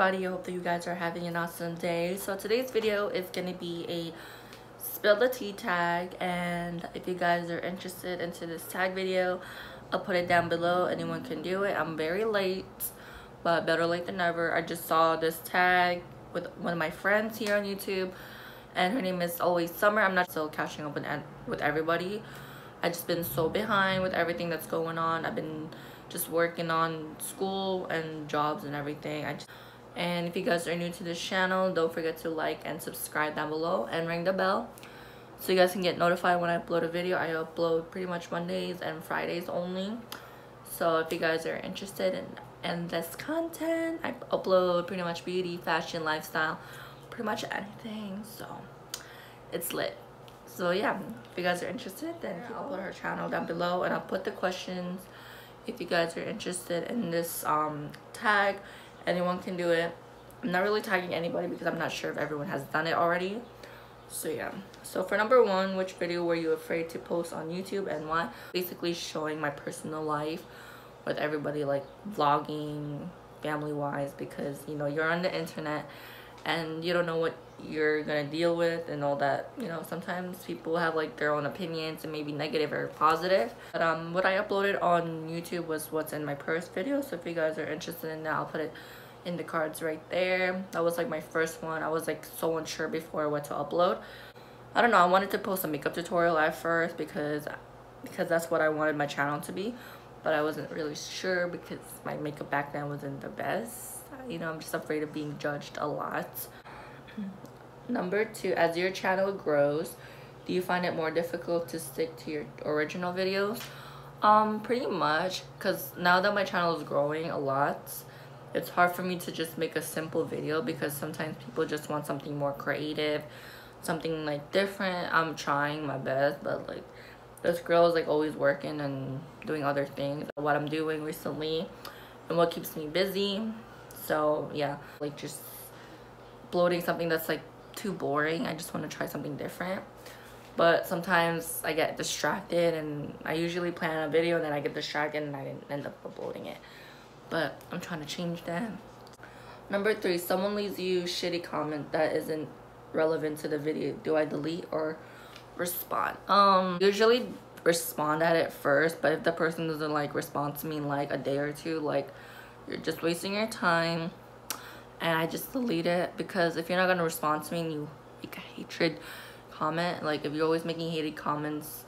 everybody. I hope that you guys are having an awesome day. So today's video is going to be a spill the tea tag and if you guys are interested into this tag video i'll put it down below. Anyone can do it. I'm very late but better late than never. I just saw this tag with one of my friends here on youtube and her name is always summer. I'm not still catching up with, with everybody. I've just been so behind with everything that's going on. I've been just working on school and jobs and everything. I just, and if you guys are new to this channel don't forget to like and subscribe down below and ring the bell so you guys can get notified when I upload a video. I upload pretty much Mondays and Fridays only. So if you guys are interested in in this content I upload pretty much beauty fashion lifestyle pretty much anything. So it's lit. So yeah if you guys are interested then I'll put her channel down below and I'll put the questions. If you guys are interested in this um, tag anyone can do it. I'm not really tagging anybody because i'm not sure if everyone has done it already. So yeah. So for number one which video were you afraid to post on youtube and why? Basically showing my personal life with everybody like vlogging family wise because you know you're on the internet and you don't know what you're gonna deal with and all that you know sometimes people have like their own opinions and maybe negative or positive. But um what i uploaded on youtube was what's in my purse video so if you guys are interested in that i'll put it in the cards right there. That was like my first one. I was like so unsure before what to upload. I don't know i wanted to post a makeup tutorial at first because because that's what i wanted my channel to be but i wasn't really sure because my makeup back then wasn't the best. You know i'm just afraid of being judged a lot number two as your channel grows do you find it more difficult to stick to your original videos? Um pretty much because now that my channel is growing a lot it's hard for me to just make a simple video because sometimes people just want something more creative something like different. I'm trying my best but like this girl is like always working and doing other things what i'm doing recently and what keeps me busy. So yeah like just bloating something that's like too boring i just want to try something different. But sometimes i get distracted and i usually plan a video and then i get distracted and i didn't end up uploading it. But i'm trying to change that. Number three someone leaves you shitty comment that isn't relevant to the video. Do i delete or respond? Um usually respond at it first but if the person doesn't like respond to me in like a day or two like you're just wasting your time and I just delete it because if you're not gonna respond to me and you make a hatred comment like if you're always making hated comments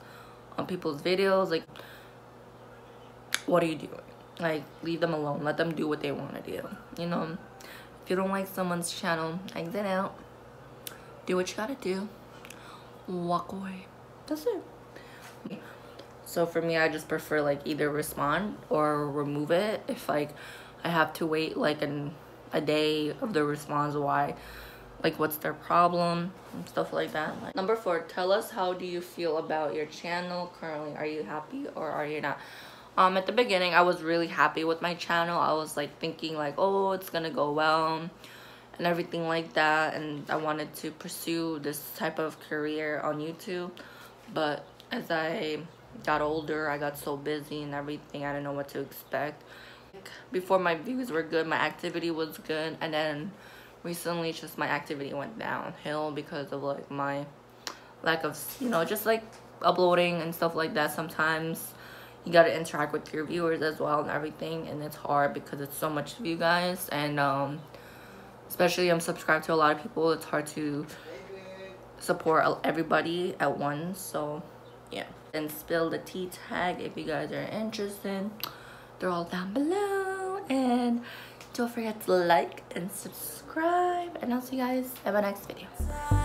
on people's videos like what are you doing? Like leave them alone. Let them do what they want to do you know? If you don't like someone's channel exit out. Do what you gotta do. Walk away. That's it. So for me i just prefer like either respond or remove it if like i have to wait like an a day of the response why like what's their problem and stuff like that. Like, number four tell us how do you feel about your channel currently? Are you happy or are you not? Um at the beginning i was really happy with my channel. I was like thinking like oh it's gonna go well and everything like that and i wanted to pursue this type of career on youtube. But as i got older i got so busy and everything i didn't know what to expect before my views were good my activity was good and then recently just my activity went downhill because of like my lack of you know just like uploading and stuff like that. Sometimes you got to interact with your viewers as well and everything and it's hard because it's so much of you guys and um especially i'm subscribed to a lot of people it's hard to support everybody at once so yeah. And spill the tea tag if you guys are interested they're all down below. And don't forget to like and subscribe. And i'll see you guys in my next video